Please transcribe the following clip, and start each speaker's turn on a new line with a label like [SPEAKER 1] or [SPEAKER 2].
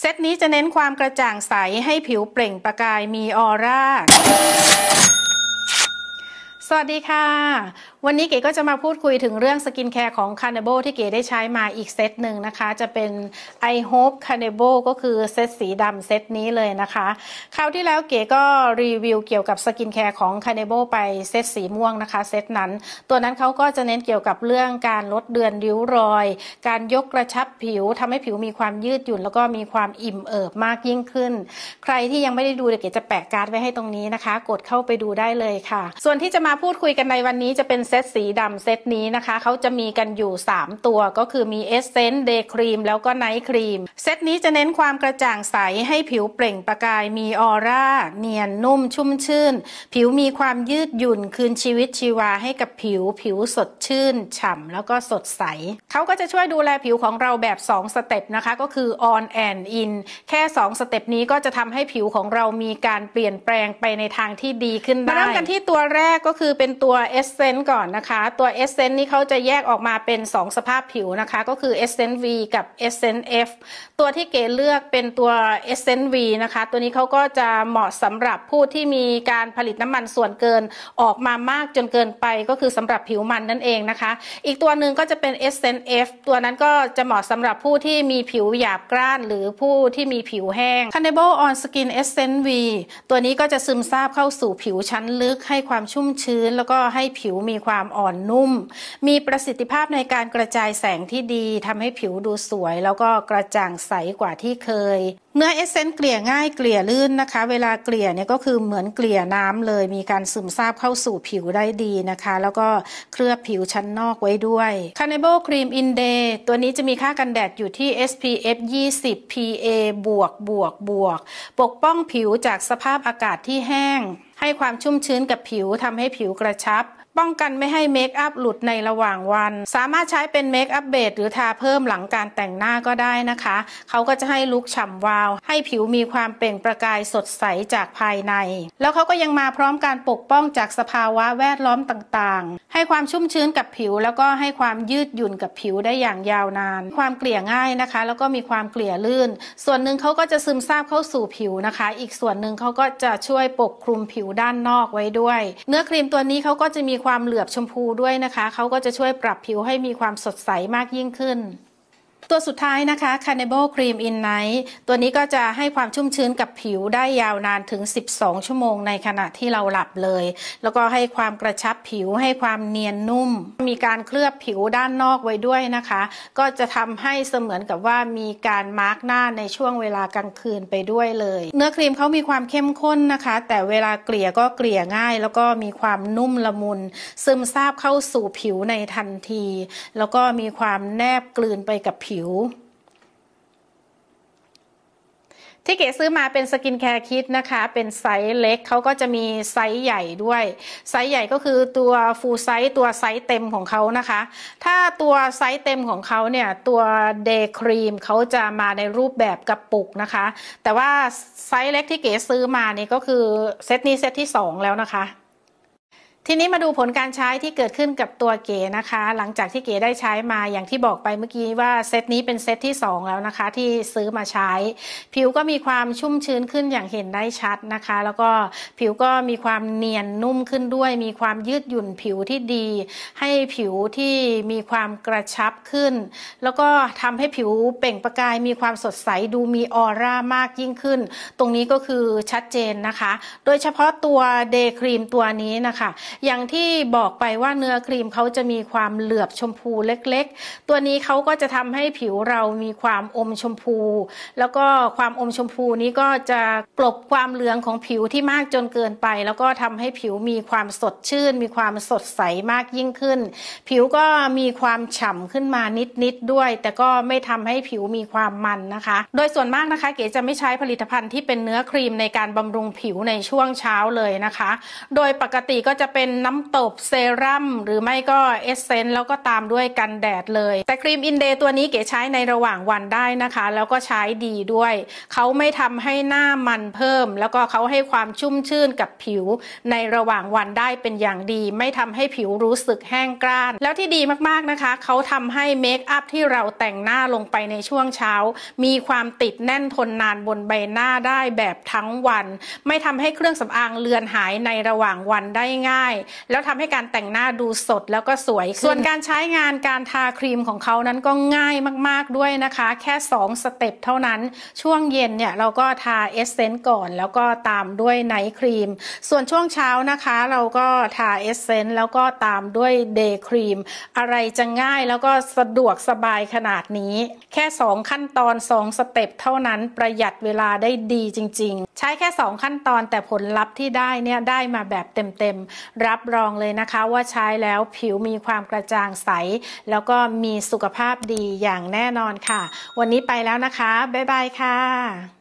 [SPEAKER 1] เซตนี้จะเน้นความกระจ่างใสให้ผิวเปล่งประกายมีออร่า สวัสดีค่ะวันนี้เก๋ก็จะมาพูดคุยถึงเรื่องสกินแคร์ของ c a r n i v a l ที่เก๋ได้ใช้มาอีกเซตหนึ่งนะคะ จะเป็น I Hope c a r n i v a l ก็คือเซตสีดำเซตนี้เลยนะคะ คราวที่แล้วเก๋ก็รีวิวเกี่ยวกับสกินแคร์ของ c a r n i v a l ไปเซตสีม่วงนะคะเซตนั้น ตัวนั้นเขาก็จะเน้นเกี่ยวกับเรื่องการลดเลือนริ้วรอย การยกกระชับผิวทำให้ผิวมีความยืดหยุ่น แล้วก็มีความอิ่มเอิบมากยิ่งขึ้น ใครที่ยังไม่ได้ดูเดี๋ยวเก๋จะแปะการ์ดไว้ให้ตรงนี้นะคะ กดเข้าไปดูได้เลยค่ะ ส่วนที่จะมาพูดคุยกันในวันนี้จะเป็นเซตสีดำเซตนี้นะคะ เขาจะมีกันอยู่ 3 ตัวก็คือมี essence day cream แล้วก็ night cream เซตนี้จะเน้นความกระจ่างใสให้ผิวเปล่งประกายมีออร่า เนียนนุ่มชุ่มชื่น ผิวมีความยืดหยุ่นคืนชีวิตชีวาให้กับผิว ผิวสดชื่น ฉ่ำแล้วก็สดใส เขาก็จะช่วยดูแลผิวของเราแบบ 2 step นะคะ ก็คือ on and in แค่ 2 step นี้ก็จะทำให้ผิวของเรามีการเปลี่ยนแปลงไปในทางที่ดีขึ้นได้มาเริ่มกันที่ตัวแรกก็คือเป็นตัว essence ก่อนนะคะ ตัว Essence นี่เขาจะแยกออกมาเป็น 2 สภาพผิวนะคะ ก็คือ Essence V กับ Essence F ตัวที่เก๋เลือกเป็นตัว Essence V นะคะ ตัวนี้เขาก็จะเหมาะสำหรับผู้ที่มีการผลิตน้ำมันส่วนเกินออกมามากจนเกินไปก็คือสำหรับผิวมันนั่นเองนะคะ อีกตัวหนึ่งก็จะเป็น Essence F ตัวนั้นก็จะเหมาะสำหรับผู้ที่มีผิวหยาบกร้าน หรือผู้ที่มีผิวแห้ง Cannibal on Skin Essence V ตัวนี้ก็จะซึมซาบเข้าสู่ผิวชั้นลึกให้ความชุ่มชื้น แล้วก็ให้ผิวมีความอ่อนนุ่ม มีประสิทธิภาพในการกระจายแสงที่ดีทำให้ผิวดูสวย แล้วก็กระจ่างใสกว่าที่เคย เนื้อเอเซนต์เกลี่ยง่ายเกลี่ยลื่นนะคะ เวลาเกลี่ยเนี่ยก็คือเหมือนเกลี่ยน้ำเลย มีการซึมซาบเข้าสู่ผิวได้ดีนะคะ แล้วก็เคลือบผิวชั้นนอกไว้ด้วย c a n a b l Cream In Day ตัวนี้จะมีค่ากันแดดอยู่ที่ SPF 20 PA บวกบวกบวก ปกป้องผิวจากสภาพอากาศที่แห้งให้ความชุ่มชื้นกับผิวทำให้ผิวกระชับ ป้องกันไม่ให้เมคอัพหลุดในระหว่างวัน สามารถใช้เป็น makeup base หรือทาเพิ่มหลังการแต่งหน้าก็ได้นะคะ เขาก็จะให้ลุคฉ่ำวาว ให้ผิวมีความเปล่งประกายสดใสจากภายใน แล้วเขาก็ยังมาพร้อมการปกป้องจากสภาวะแวดล้อมต่างๆ ให้ความชุ่มชื้นกับผิว แล้วก็ให้ความยืดหยุ่นกับผิวได้อย่างยาวนาน ความเกลี่ยง่ายนะคะ แล้วก็มีความเกลี่ยลื่น ส่วนหนึ่งเขาก็จะซึมซาบเข้าสู่ผิวนะคะ อีกส่วนหนึ่งเขาก็จะช่วยปกคลุมผิวด้านนอกไว้ด้วย เนื้อครีมตัวนี้เขาก็จะมีความเหลือบชมพูด้วยนะคะ เขาก็จะช่วยปรับผิวให้มีความสดใสมากยิ่งขึ้น ตัวสุดท้ายนะคะ Carnival Cream In Night ตัวนี้ก็จะให้ความชุ่มชื้นกับผิวได้ยาวนานถึง 12 ชั่วโมงในขณะที่เราหลับเลย แล้วก็ให้ความกระชับผิวให้ความเนียนนุ่ม มีการเคลือบผิวด้านนอกไว้ด้วยนะคะ ก็จะทำให้เสมือนกับว่ามีการมาร์กหน้าในช่วงเวลากลางคืนไปด้วยเลย เนื้อครีมเขามีความเข้มข้นนะคะ แต่เวลาเกลี่ยก็เกลี่ยง่าย แล้วก็มีความนุ่มละมุน ซึมซาบเข้าสู่ผิวในทันที แล้วก็มีความแนบกลืนไปกับผิว ที่เก๋ซื้อมาเป็น skincare kit นะคะ เป็นไซส์เล็กเขาก็จะมีไซส์ใหญ่ด้วย ไซส์ใหญ่ก็คือตัว full size ตัวไซส์เต็มของเขานะคะ ถ้าตัวไซส์เต็มของเขาเนี่ยตัว day cream เขาจะมาในรูปแบบกระปุกนะคะ แต่ว่าไซส์เล็กที่เก๋ซื้อมานี่ก็คือเซตนี้เซตที่ 2 แล้วนะคะ ทีนี้มาดูผลการใช้ที่เกิดขึ้นกับตัวเก๋นะคะ หลังจากที่เก๋ได้ใช้มาอย่างที่บอกไปเมื่อกี้ว่าเซตนี้เป็นเซตที่ 2 แล้วนะคะ ที่ซื้อมาใช้ ผิวก็มีความชุ่มชื้นขึ้นอย่างเห็นได้ชัดนะคะ แล้วก็ผิวก็มีความเนียนนุ่มขึ้นด้วย มีความยืดหยุ่นผิวที่ดี ให้ผิวที่มีความกระชับขึ้น แล้วก็ทำให้ผิวเปล่งประกาย มีความสดใสดูมีออร่ามากยิ่งขึ้น ตรงนี้ก็คือชัดเจนนะคะ โดยเฉพาะตัวเดย์ครีมตัวนี้นะคะอย่างที่บอกไปว่าเนื้อครีมเขาจะมีความเหลือบชมพูเล็กๆ ตัวนี้เขาก็จะทำให้ผิวเรามีความอมชมพู แล้วก็ความอมชมพูนี้ก็จะกลบความเหลืองของผิวที่มากจนเกินไป แล้วก็ทำให้ผิวมีความสดชื่น มีความสดใสมากยิ่งขึ้น ผิวก็มีความฉ่ำขึ้นมานิดๆด้วย แต่ก็ไม่ทำให้ผิวมีความมันนะคะ โดยส่วนมากนะคะเก๋จะไม่ใช้ผลิตภัณฑ์ที่เป็นเนื้อครีมในการบำรุงผิวในช่วงเช้าเลยนะคะ โดยปกติก็จะเป็นเป็นน้ำตบเซรั่มหรือไม่ก็ essence แล้วก็ตามด้วยกันแดดเลย แต่ Cream In Day ตัวนี้เก๋ใช้ในระหว่างวันได้นะคะ แล้วก็ใช้ดีด้วย เขาไม่ทำให้หน้ามันเพิ่ม แล้วก็เขาให้ความชุ่มชื่นกับผิว ในระหว่างวันได้เป็นอย่างดี ไม่ทำให้ผิวรู้สึกแห้งกร้าน แล้วที่ดีมากๆนะคะ เขาทำให้เมคอัพที่เราแต่งหน้าลงไปในช่วงเช้า มีความติดแน่นทนนานบนใบหน้าได้แบบทั้งวัน ไม่ทำให้เครื่องสำอางเลือนหายในระหว่างวันได้ง่ายแล้วทำให้การแต่งหน้าดูสดแล้วก็สวย ส่วนการใช้งานการทาครีมของเขานั้นก็ง่ายมาก ๆด้วยนะคะ แค่ 2 step เท่านั้น ช่วงเย็นเนี่ยเราก็ทา essence ก่อน แล้วก็ตามด้วย night cream ส่วนช่วงเช้านะคะเราก็ทา essence แล้วก็ตามด้วย day cream อะไรจะง่ายแล้วก็สะดวกสบายขนาดนี้ แค่ 2 ขั้นตอน 2 step เท่านั้นประหยัดเวลาได้ดีจริง ๆ ใช้แค่ 2 ขั้นตอนแต่ผลลัพธ์ที่ได้เนี่ยได้มาแบบเต็มๆรับรองเลยนะคะว่าใช้แล้วผิวมีความกระจ่างใส แล้วก็มีสุขภาพดีอย่างแน่นอนค่ะ วันนี้ไปแล้วนะคะ บ๊ายบายค่ะ